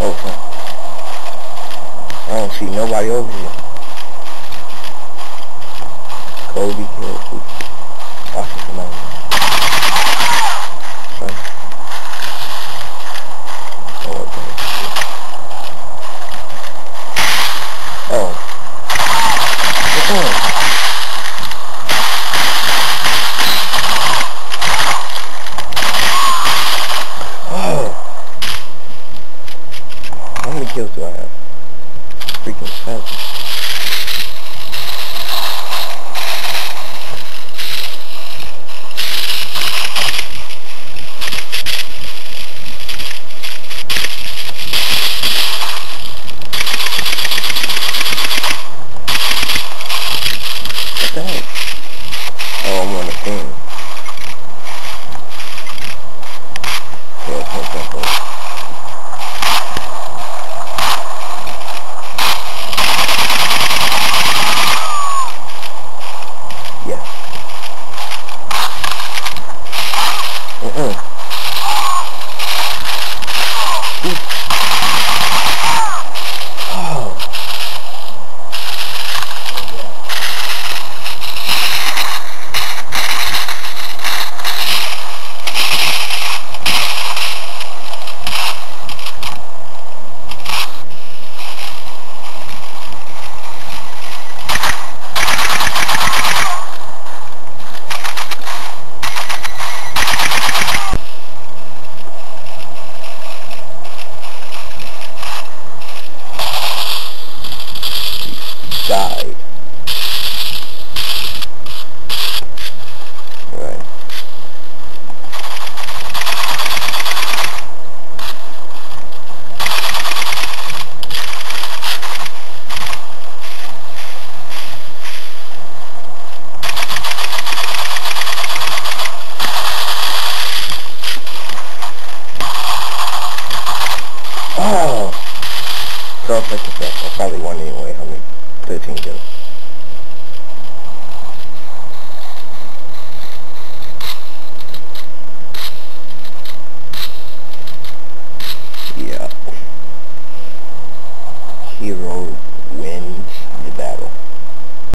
Fuck. I don't see nobody over here. Kobe killed Freaking seven. What the died. Right. Oh! So I'll probably anyway. How many? 13 kills. Yeah.